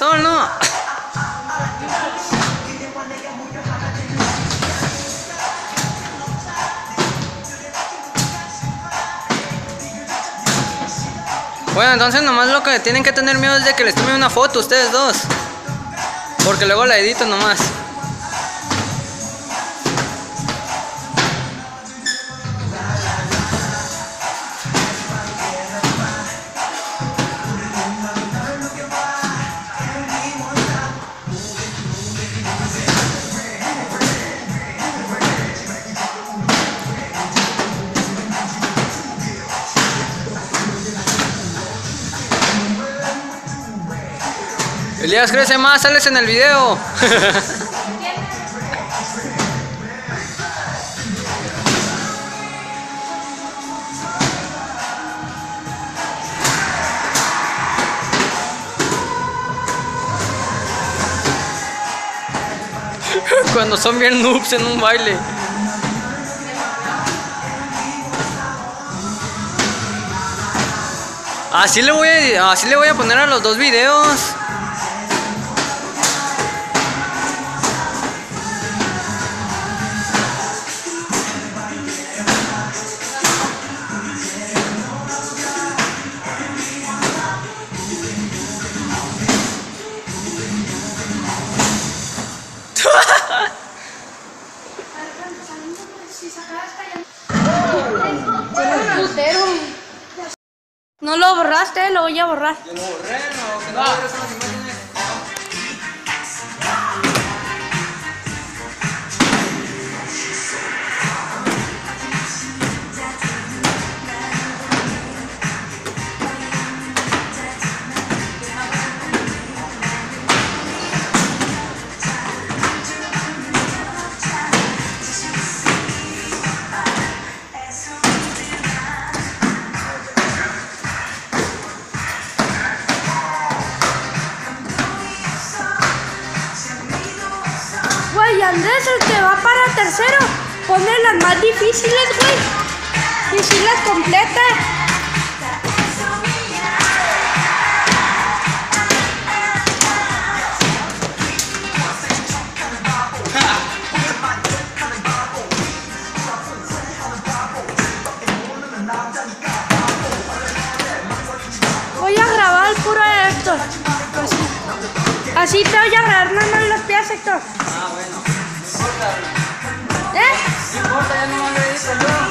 No. Bueno, entonces nomás lo que tienen que tener miedo es de que les tome una foto ustedes dos. Porque luego la edito nomás. Elías crece más, sales en el video. Cuando son bien noobs en un baile. Así le voy a, así le voy a poner a los dos videos. No lo borraste, lo voy a borrar. Yo lo borré, no, que no borres las imágenes. Andrés, el que va para tercero, pone las más difíciles, güey. Y si las completa. Voy a grabar puro de. Así. Así te voy a grabar nada más los pies, Héctor. Ah, bueno. No